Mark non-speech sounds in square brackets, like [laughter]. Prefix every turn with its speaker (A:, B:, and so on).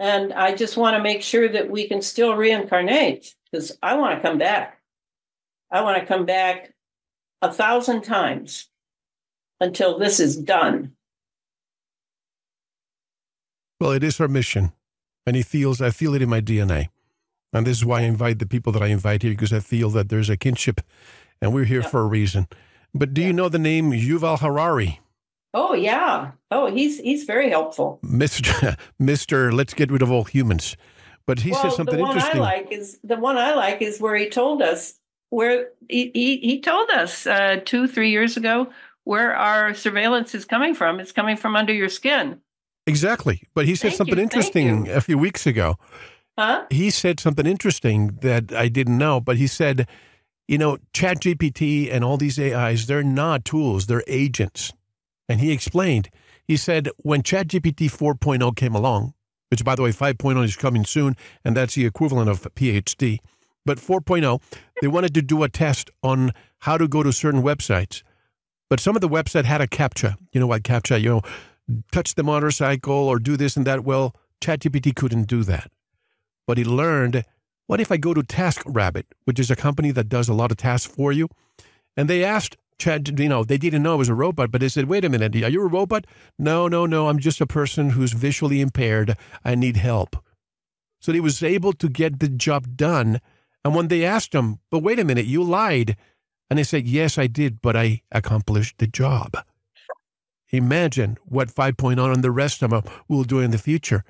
A: And I just want to make sure that we can still reincarnate because I want to come back. I want to come back a thousand times until this is done.
B: Well, it is our mission. And he feels, I feel it in my DNA. And this is why I invite the people that I invite here because I feel that there's a kinship and we're here for a reason. But do you know the name Yuval Harari?
A: Oh yeah. Oh, he's he's very helpful.
B: Mr. [laughs] Mr. Let's get rid of all humans. But he
A: well,
B: says something
A: the one
B: interesting.
A: I like is the one I like is where he told us where he he, he told us uh, two three years ago where our surveillance is coming from. It's coming from under your skin.
B: Exactly. But he said
A: Thank
B: something
A: you,
B: interesting a few weeks ago.
A: Huh?
B: He said something interesting that I didn't know, but he said, you know, ChatGPT and all these AIs, they're not tools, they're agents. And he explained, he said, when ChatGPT 4.0 came along, which by the way, 5.0 is coming soon, and that's the equivalent of PhD. But 4.0, they wanted to do a test on how to go to certain websites. But some of the website had a CAPTCHA. You know what CAPTCHA, you know, touch the motorcycle or do this and that. Well, ChatGPT couldn't do that. But he learned, what if I go to TaskRabbit, which is a company that does a lot of tasks for you? And they asked Chat, you know, they didn't know it was a robot, but they said, wait a minute, are you a robot? No, no, no, I'm just a person who's visually impaired. I need help. So he was able to get the job done. And when they asked him, but wait a minute, you lied. And he said, yes, I did, but I accomplished the job. Imagine what 5.0 and the rest of them will do in the future.